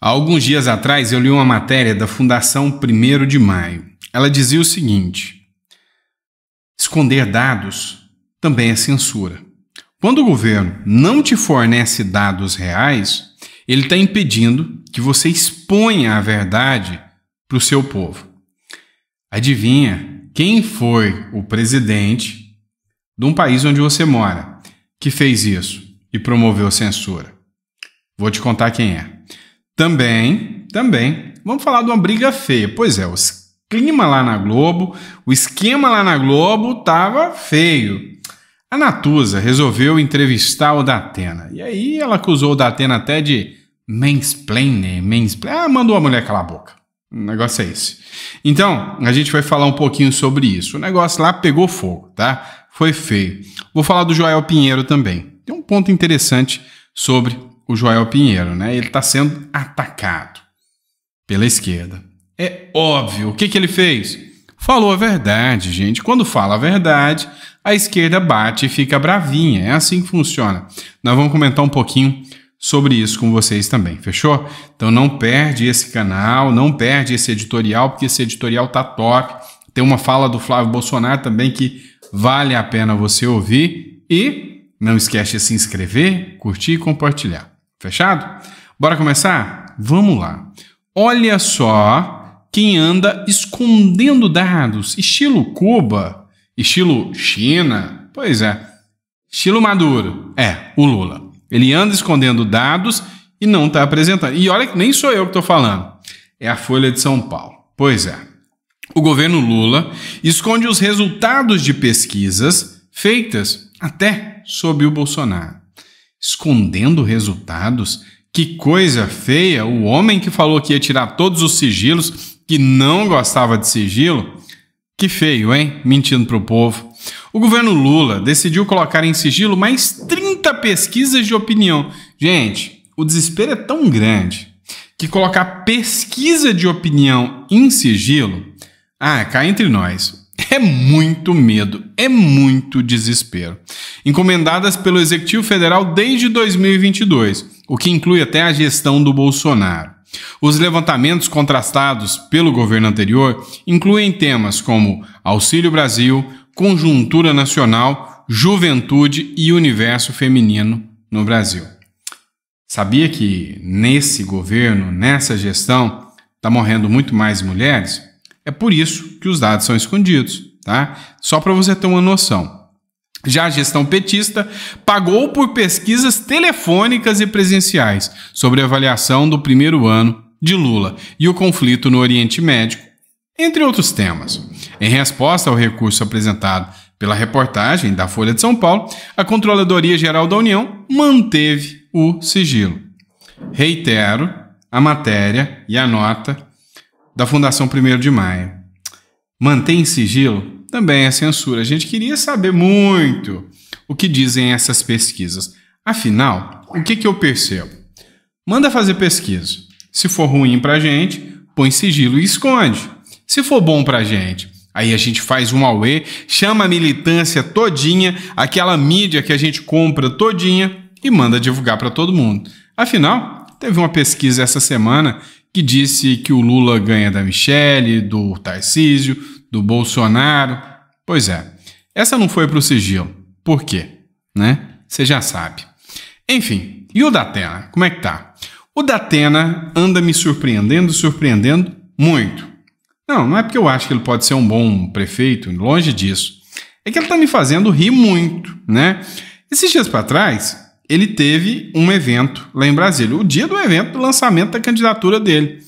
Há alguns dias atrás eu li uma matéria da Fundação 1 de Maio. Ela dizia o seguinte: esconder dados também é censura. Quando o governo não te fornece dados reais, ele está impedindo que você exponha a verdade para o seu povo. Adivinha quem foi o presidente de um país onde você mora que fez isso e promoveu censura? Vou te contar quem é. Também, também, vamos falar de uma briga feia. Pois é, o clima lá na Globo, o esquema lá na Globo tava feio. A Natuza resolveu entrevistar o Datena. E aí ela acusou o Datena até de mansplaining, mansplaining. Ah, mandou a mulher calar a boca. O negócio é esse. Então, a gente vai falar um pouquinho sobre isso. O negócio lá pegou fogo, tá? Foi feio. Vou falar do Joel Pinheiro também. Tem um ponto interessante sobre o Joel Pinheiro, né? Ele está sendo atacado pela esquerda. É óbvio. O que, que ele fez? Falou a verdade, gente. Quando fala a verdade, a esquerda bate e fica bravinha. É assim que funciona. Nós vamos comentar um pouquinho sobre isso com vocês também, fechou? Então não perde esse canal, não perde esse editorial, porque esse editorial tá top. Tem uma fala do Flávio Bolsonaro também que vale a pena você ouvir e não esquece de se inscrever, curtir e compartilhar. Fechado? Bora começar? Vamos lá. Olha só quem anda escondendo dados, estilo Cuba, estilo China, pois é, estilo Maduro, é, o Lula. Ele anda escondendo dados e não está apresentando. E olha que nem sou eu que estou falando, é a Folha de São Paulo. Pois é. O governo Lula esconde os resultados de pesquisas feitas até sob o Bolsonaro. Escondendo resultados? Que coisa feia! O homem que falou que ia tirar todos os sigilos, que não gostava de sigilo. Que feio, hein? Mentindo para o povo. O governo Lula decidiu colocar em sigilo mais 30 pesquisas de opinião. Gente, o desespero é tão grande que colocar pesquisa de opinião em sigilo, ah, cá entre nós, é muito medo, é muito desespero. Encomendadas pelo Executivo Federal desde 2022, o que inclui até a gestão do Bolsonaro. Os levantamentos contrastados pelo governo anterior incluem temas como Auxílio Brasil, conjuntura nacional, juventude e universo feminino no Brasil. Sabia que nesse governo, nessa gestão, está morrendo muito mais mulheres? É por isso que os dados são escondidos, tá? Só para você ter uma noção. Já a gestão petista pagou por pesquisas telefônicas e presenciais sobre a avaliação do primeiro ano de Lula e o conflito no Oriente Médio, entre outros temas. Em resposta ao recurso apresentado pela reportagem da Folha de São Paulo, a Controladoria Geral da União manteve o sigilo. Reitero a matéria e a nota da Fundação 1 de Maio. Mantém sigilo também é censura. A gente queria saber muito o que dizem essas pesquisas. Afinal, o que, que eu percebo? Manda fazer pesquisa. Se for ruim para gente, põe sigilo e esconde. Se for bom para gente, aí a gente faz um auê, chama a militância todinha, aquela mídia que a gente compra todinha e manda divulgar para todo mundo. Afinal, teve uma pesquisa essa semana que disse que o Lula ganha da Michelle, do Tarcísio, do Bolsonaro. Pois é, essa não foi para o sigilo. Por quê? Né? Você já sabe. Enfim, e o Datena? Como é que tá? O Datena anda me surpreendendo, surpreendendo muito. Não, não é porque eu acho que ele pode ser um bom prefeito, longe disso. É que ele está me fazendo rir muito, né? Esses dias para trás, ele teve um evento lá em Brasília, o dia do evento do lançamento da candidatura dele.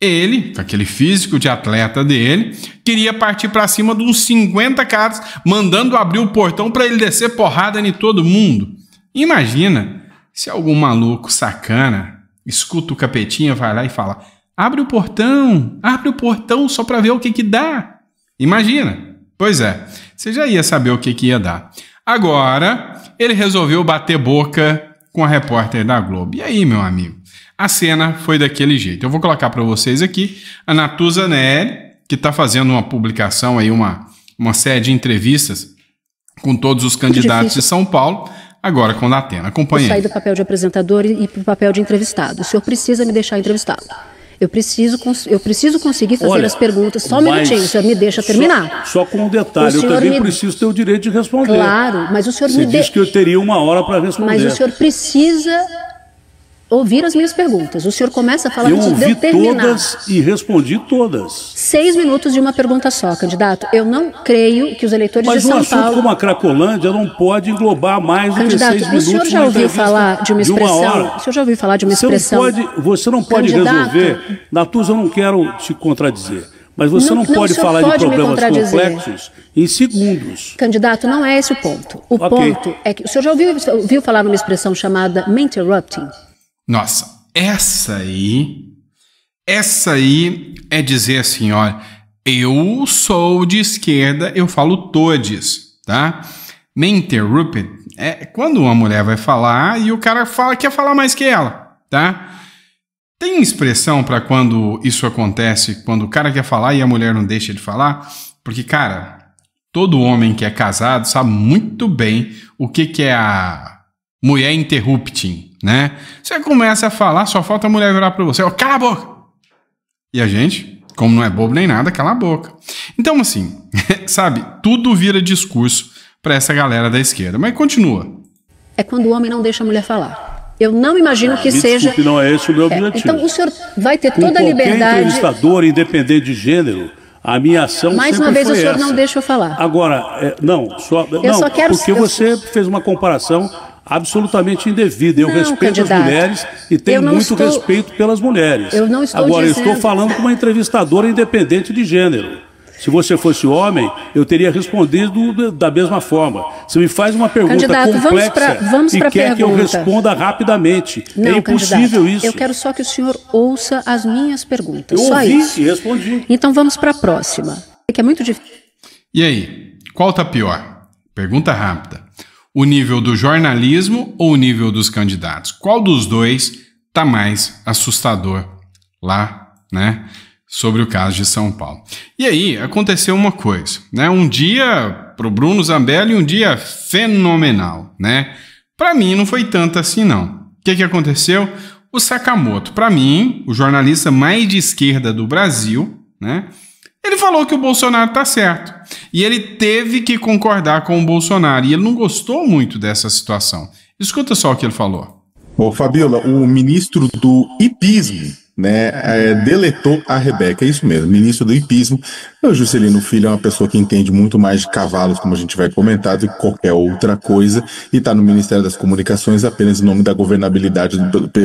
Ele, com aquele físico de atleta dele, queria partir para cima de uns 50 caras, mandando abrir o portão para ele descer porrada em todo mundo. Imagina se algum maluco sacana escuta o capetinha, vai lá e fala: Abre o portão, abre o portão só para ver o que que dá. Imagina. Pois é, você já ia saber o que que ia dar. Agora, ele resolveu bater boca com a repórter da Globo. E aí, meu amigo? A cena foi daquele jeito. Eu vou colocar para vocês aqui a Natuza Neri, que está fazendo uma publicação aí, uma, uma série de entrevistas com todos os candidatos de São Paulo. agora com Datena. Acompanhe. Eu saí do papel de apresentador e para o papel de entrevistado. O senhor precisa me deixar entrevistado. Eu preciso, eu preciso conseguir fazer Olha, as perguntas. Só um minutinho, o senhor me deixa terminar. Só, só com um detalhe, eu também me... preciso ter o direito de responder. Claro, mas o senhor Você me disse de... que eu teria uma hora para responder. Mas o senhor precisa ouvir as minhas perguntas. O senhor começa a falar eu ouvi todas e respondi todas. Seis minutos de uma pergunta só, candidato. Eu não creio que os eleitores Mas de São Paulo... Mas um assunto como a Cracolândia não pode englobar mais candidato, do que seis minutos. Candidato, o senhor já ouviu falar de uma expressão? De uma o senhor já ouviu falar de uma você expressão? Não pode, você não pode candidato, resolver. Natuza, eu não quero te contradizer. Mas você não, não pode falar pode de problemas complexos em segundos. Candidato, não é esse o ponto. O okay. ponto é que o senhor já ouviu, ouviu falar numa expressão chamada interrupting? Nossa, essa aí, essa aí é dizer assim, olha, eu sou de esquerda, eu falo todes, tá? Me interrupted é quando uma mulher vai falar e o cara fala quer falar mais que ela, tá? Tem expressão para quando isso acontece, quando o cara quer falar e a mulher não deixa de falar? Porque, cara, todo homem que é casado sabe muito bem o que, que é a mulher interrupting, né? Você começa a falar, só falta a mulher virar para você, ó, cala a boca! E a gente, como não é bobo nem nada, cala a boca. Então, assim, sabe, tudo vira discurso para essa galera da esquerda. Mas continua. É quando o homem não deixa a mulher falar. Eu não imagino que Me seja. Desculpe, não é esse o meu objetivo. É, então o senhor vai ter Com toda a liberdade. entrevistador, independente de gênero, a minha ação Mais sempre uma vez o senhor essa. não deixa eu falar. Agora, é, não, só, eu não, só quero porque eu... você fez uma comparação absolutamente indevida. Eu não, respeito candidato. as mulheres e tenho muito estou... respeito pelas mulheres. Eu não estou Agora, dizendo... eu estou falando com uma entrevistadora independente de gênero. Se você fosse homem, eu teria respondido da mesma forma. Você me faz uma pergunta candidato, complexa vamos pra, vamos e quer pergunta. que eu responda rapidamente. Não, é impossível candidato, isso. Eu quero só que o senhor ouça as minhas perguntas. Eu só ouvi isso. e respondi. Então vamos para a próxima. Que é muito difícil. E aí, qual tá pior? Pergunta rápida. O nível do jornalismo ou o nível dos candidatos? Qual dos dois tá mais assustador lá, né? sobre o caso de São Paulo. E aí aconteceu uma coisa, né? Um dia para o Bruno Zambelli, um dia fenomenal, né? Para mim não foi tanto assim não. O que, que aconteceu? O Sakamoto, para mim, o jornalista mais de esquerda do Brasil, né? Ele falou que o Bolsonaro tá certo. E ele teve que concordar com o Bolsonaro. E ele não gostou muito dessa situação. Escuta só o que ele falou. Ô, Fabiola, o ministro do hipismo né, é, deletou a Rebeca, é isso mesmo, ministro do hipismo. O Juscelino Filho é uma pessoa que entende muito mais de cavalos, como a gente vai comentar, do que qualquer outra coisa, e está no Ministério das Comunicações apenas em nome da governabilidade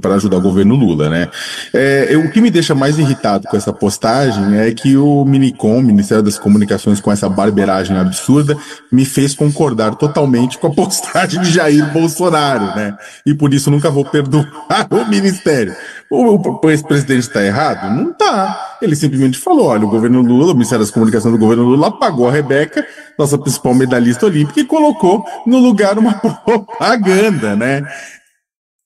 para ajudar o governo Lula, né. É, o que me deixa mais irritado com essa postagem é que o Minicom, Ministério das Comunicações, com essa barberagem absurda, me fez concordar totalmente com a postagem de Jair Bolsonaro, né, e por isso nunca vou perdoar o Ministério. O, o, ex-presidente está errado? Não está. Ele simplesmente falou: olha, o governo Lula, o Ministério das Comunicações do governo Lula, apagou a Rebeca, nossa principal medalhista olímpica, e colocou no lugar uma propaganda, né?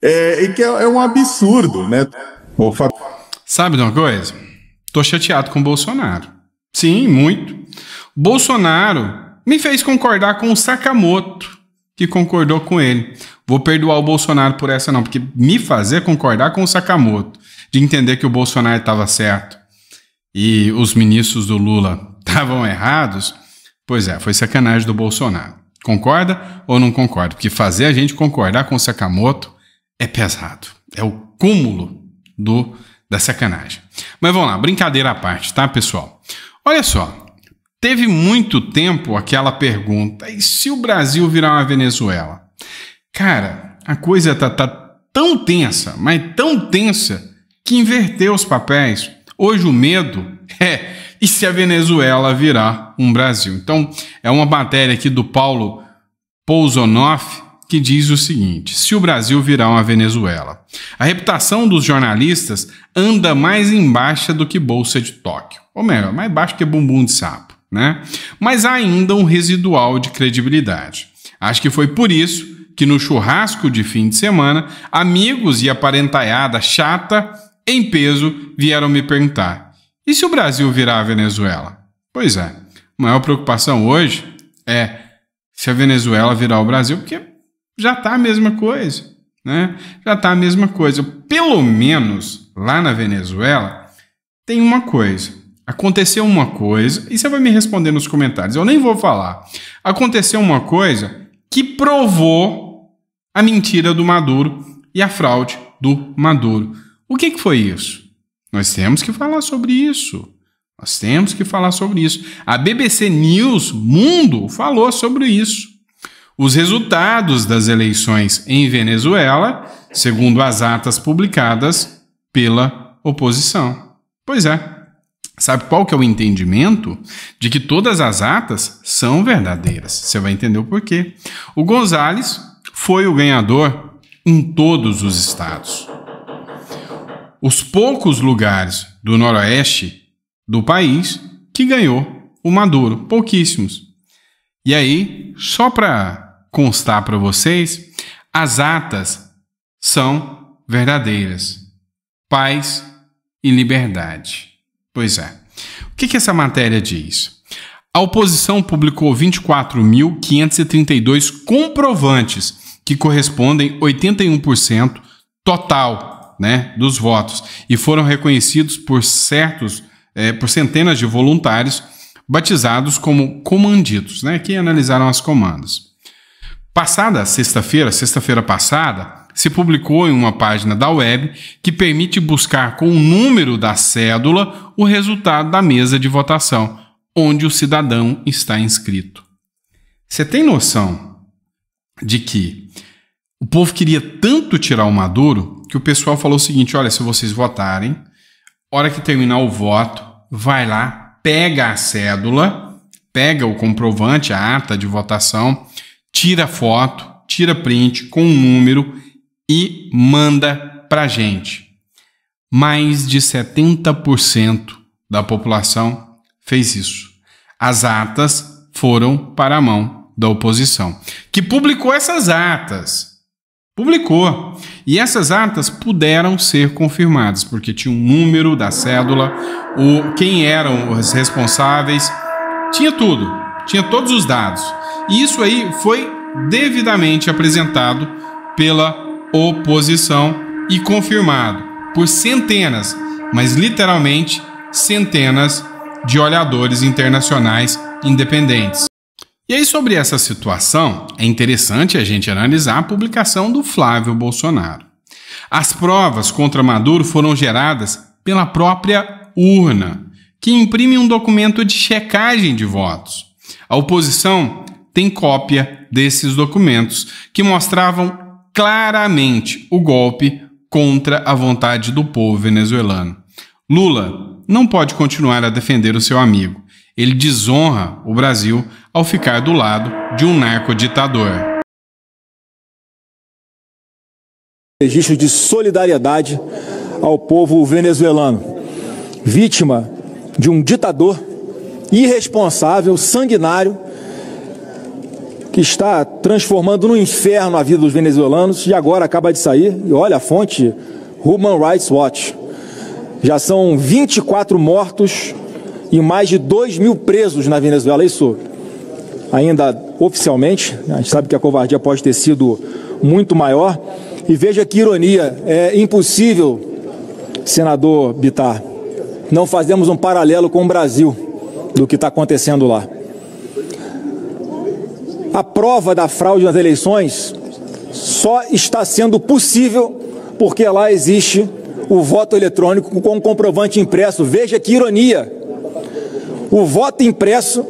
É, e que é, é um absurdo, né? Fab... Sabe de uma coisa? Tô chateado com o Bolsonaro. Sim, muito. Bolsonaro me fez concordar com o Sakamoto, que concordou com ele. Vou perdoar o Bolsonaro por essa não, porque me fazer concordar com o Sakamoto, de entender que o Bolsonaro estava certo e os ministros do Lula estavam errados, pois é, foi sacanagem do Bolsonaro. Concorda ou não concorda? Porque fazer a gente concordar com o Sakamoto é pesado. É o cúmulo do da sacanagem. Mas vamos lá, brincadeira à parte, tá, pessoal? Olha só, teve muito tempo aquela pergunta: e se o Brasil virar uma Venezuela? Cara, a coisa tá, tá tão tensa, mas tão tensa, que inverteu os papéis. Hoje o medo é e se a Venezuela virar um Brasil? Então, é uma matéria aqui do Paulo Pousonoff que diz o seguinte: se o Brasil virar uma Venezuela, a reputação dos jornalistas anda mais em baixa do que Bolsa de Tóquio. Ou melhor, mais baixo que bumbum de sapo, né? Mas há ainda um residual de credibilidade. Acho que foi por isso que no churrasco de fim de semana, amigos e a parentaiada chata em peso vieram me perguntar: e se o Brasil virar a Venezuela? Pois é, a maior preocupação hoje é se a Venezuela virar o Brasil, porque já está a mesma coisa, né? Já está a mesma coisa. Pelo menos lá na Venezuela tem uma coisa. Aconteceu uma coisa, e você vai me responder nos comentários, eu nem vou falar. Aconteceu uma coisa que provou a mentira do Maduro e a fraude do Maduro. O que, que foi isso? Nós temos que falar sobre isso. Nós temos que falar sobre isso. A BBC News Mundo falou sobre isso. Os resultados das eleições em Venezuela, segundo as atas publicadas pela oposição. Pois é. Sabe qual que é o entendimento? De que todas as atas são verdadeiras. Você vai entender o porquê. O Gonzales foi o ganhador em todos os estados. Os poucos lugares do noroeste do país que ganhou o Maduro, pouquíssimos. E aí, só para constar para vocês, as atas são verdadeiras. Paz e liberdade. Pois é. O que, que essa matéria diz? A oposição publicou 24.532 comprovantes, que correspondem 81% total né, dos votos, e foram reconhecidos por certos é, por centenas de voluntários batizados como comanditos, né, que analisaram as comandas. Passada sexta-feira, sexta-feira passada, se publicou em uma página da web que permite buscar com o número da cédula o resultado da mesa de votação, onde o cidadão está inscrito. Você tem noção de que o povo queria tanto tirar o Maduro que o pessoal falou o seguinte: olha, se vocês votarem, hora que terminar o voto, vai lá, pega a cédula, pega o comprovante, a ata de votação, tira foto, tira print com o um número e manda para gente. Mais de 70% da população fez isso. As atas foram para a mão da oposição, que publicou essas atas publicou. E essas atas puderam ser confirmadas, porque tinha um número da cédula, o, quem eram os responsáveis, tinha tudo, tinha todos os dados. E isso aí foi devidamente apresentado pela oposição e confirmado por centenas, mas literalmente centenas de olhadores internacionais independentes. E aí, sobre essa situação, é interessante a gente analisar a publicação do Flávio Bolsonaro. As provas contra Maduro foram geradas pela própria urna, que imprime um documento de checagem de votos. A oposição tem cópia desses documentos que mostravam claramente o golpe contra a vontade do povo venezuelano. Lula não pode continuar a defender o seu amigo. Ele desonra o Brasil ao ficar do lado de um narcoditador. Registro de solidariedade ao povo venezuelano, vítima de um ditador irresponsável, sanguinário, que está transformando no inferno a vida dos venezuelanos e agora acaba de sair, e olha a fonte, Human Rights Watch. Já são 24 mortos e mais de 2 mil presos na Venezuela. Isso ainda oficialmente, a gente sabe que a covardia pode ter sido muito maior. E veja que ironia, é impossível, senador Bitar, não fazemos um paralelo com o Brasil do que está acontecendo lá. A prova da fraude nas eleições só está sendo possível porque lá existe o voto eletrônico com comprovante impresso. Veja que ironia. O voto impresso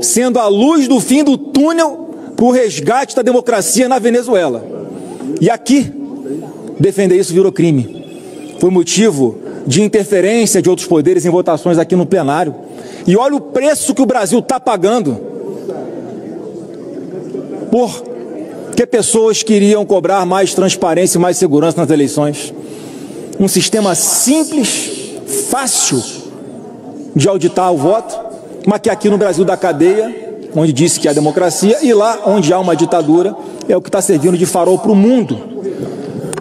sendo a luz do fim do túnel para o resgate da democracia na Venezuela. E aqui, defender isso virou crime. Foi motivo de interferência de outros poderes em votações aqui no plenário. E olha o preço que o Brasil está pagando por que pessoas queriam cobrar mais transparência e mais segurança nas eleições. Um sistema simples, fácil de auditar o voto mas que aqui no Brasil da cadeia, onde disse que há democracia, e lá onde há uma ditadura, é o que está servindo de farol para o mundo,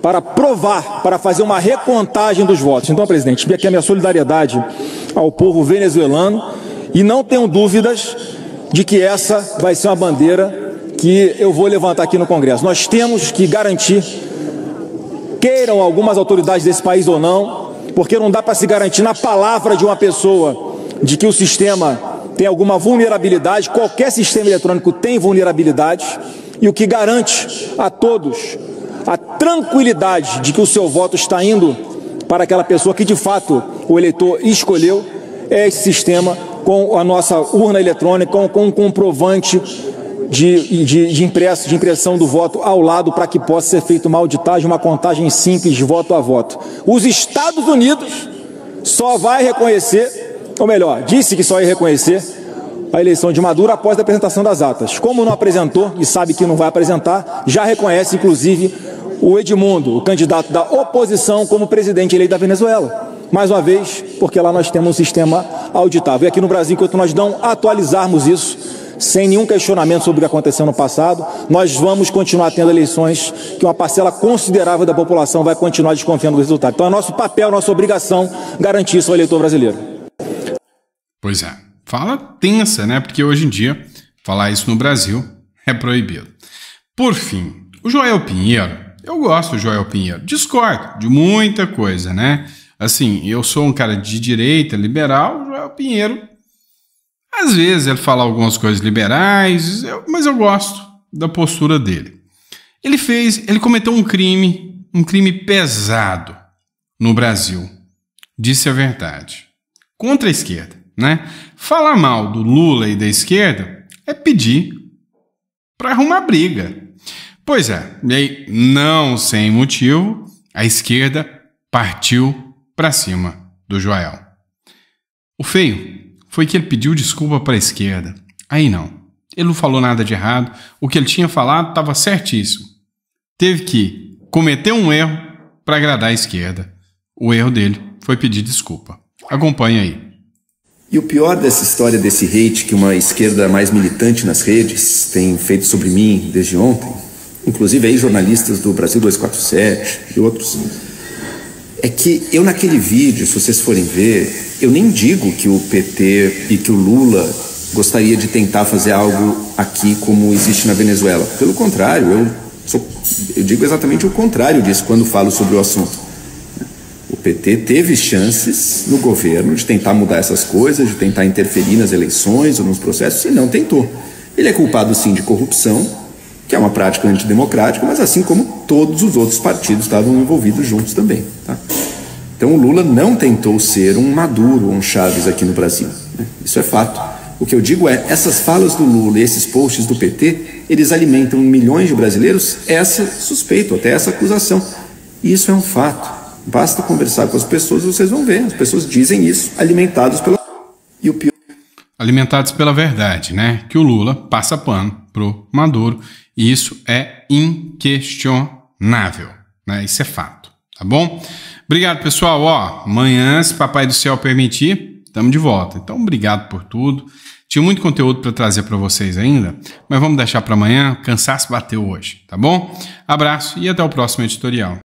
para provar, para fazer uma recontagem dos votos. Então, presidente, aqui a minha solidariedade ao povo venezuelano e não tenho dúvidas de que essa vai ser uma bandeira que eu vou levantar aqui no Congresso. Nós temos que garantir, queiram algumas autoridades desse país ou não, porque não dá para se garantir na palavra de uma pessoa de que o sistema tem alguma vulnerabilidade, qualquer sistema eletrônico tem vulnerabilidade, e o que garante a todos a tranquilidade de que o seu voto está indo para aquela pessoa que de fato o eleitor escolheu é esse sistema com a nossa urna eletrônica, com, com um comprovante de, de, de, impresso, de impressão do voto ao lado para que possa ser feita uma auditagem, uma contagem simples voto a voto. Os Estados Unidos só vai reconhecer, ou melhor, disse que só ia reconhecer a eleição de Maduro após a apresentação das atas. Como não apresentou e sabe que não vai apresentar, já reconhece inclusive o Edmundo, o candidato da oposição, como presidente eleito da Venezuela. Mais uma vez, porque lá nós temos um sistema auditável. E aqui no Brasil, enquanto nós não atualizarmos isso, sem nenhum questionamento sobre o que aconteceu no passado, nós vamos continuar tendo eleições que uma parcela considerável da população vai continuar desconfiando do resultado. Então é nosso papel, nossa obrigação garantir isso ao eleitor brasileiro. Pois é. Fala tensa, né? Porque hoje em dia falar isso no Brasil é proibido. Por fim, o Joel Pinheiro, eu gosto do Joel Pinheiro, discordo de muita coisa, né? Assim, eu sou um cara de direita, liberal, o Joel Pinheiro às vezes ele fala algumas coisas liberais, mas eu gosto da postura dele. Ele fez, ele cometeu um crime, um crime pesado no Brasil. Disse a verdade. Contra a esquerda, né? Falar mal do Lula e da esquerda é pedir para arrumar briga. Pois é, e aí, não sem motivo, a esquerda partiu para cima do Joel. O feio foi que ele pediu desculpa para a esquerda. Aí não. Ele não falou nada de errado. O que ele tinha falado estava certíssimo. Teve que cometer um erro para agradar a esquerda. O erro dele foi pedir desculpa. Acompanhe aí. E o pior dessa história desse hate que uma esquerda mais militante nas redes tem feito sobre mim desde ontem, inclusive aí jornalistas do Brasil 247 e outros, é que eu naquele vídeo, se vocês forem ver, eu nem digo que o PT e que o Lula gostaria de tentar fazer algo aqui como existe na Venezuela. Pelo contrário, eu, sou, eu digo exatamente o contrário disso quando falo sobre o assunto. O PT teve chances no governo de tentar mudar essas coisas, de tentar interferir nas eleições ou nos processos, e não tentou. Ele é culpado sim de corrupção, que é uma prática antidemocrática, mas assim como todos os outros partidos estavam envolvidos juntos também. Tá? Então o Lula não tentou ser um Maduro ou um Chaves aqui no Brasil. Né? Isso é fato. O que eu digo é, essas falas do Lula e esses posts do PT, eles alimentam milhões de brasileiros essa suspeita, até essa acusação. Isso é um fato. Basta conversar com as pessoas, vocês vão ver. As pessoas dizem isso, alimentados pela. E o pior. Alimentados pela verdade, né? Que o Lula passa pano pro Maduro. E isso é inquestionável. Né? Isso é fato. Tá bom? Obrigado, pessoal. Ó, amanhã, se Papai do Céu permitir, estamos de volta. Então, obrigado por tudo. Tinha muito conteúdo para trazer para vocês ainda, mas vamos deixar para amanhã. Cansaço bateu hoje, tá bom? Abraço e até o próximo editorial.